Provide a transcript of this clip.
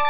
you